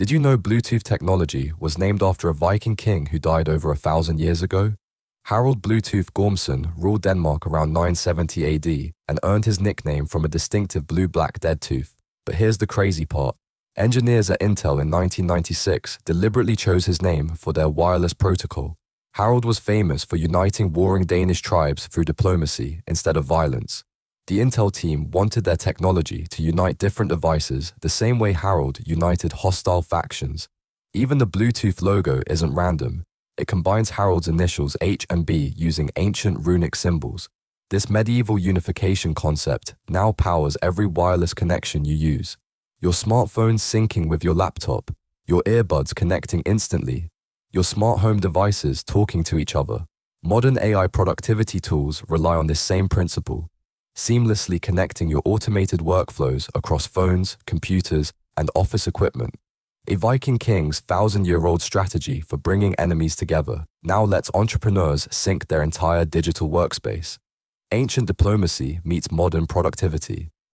Did you know Bluetooth technology was named after a Viking king who died over a thousand years ago? Harald Bluetooth Gormson ruled Denmark around 970 AD and earned his nickname from a distinctive blue-black dead tooth. But here's the crazy part. Engineers at Intel in 1996 deliberately chose his name for their wireless protocol. Harald was famous for uniting warring Danish tribes through diplomacy instead of violence. The Intel team wanted their technology to unite different devices the same way Harald united hostile factions. Even the Bluetooth logo isn't random. It combines Harald's initials H and B using ancient runic symbols. This medieval unification concept now powers every wireless connection you use. Your smartphone syncing with your laptop, your earbuds connecting instantly, your smart home devices talking to each other. Modern AI productivity tools rely on this same principle, seamlessly connecting your automated workflows across phones, computers, and office equipment. A Viking King's thousand year old strategy for bringing enemies together now lets entrepreneurs sync their entire digital workspace. Ancient diplomacy meets modern productivity.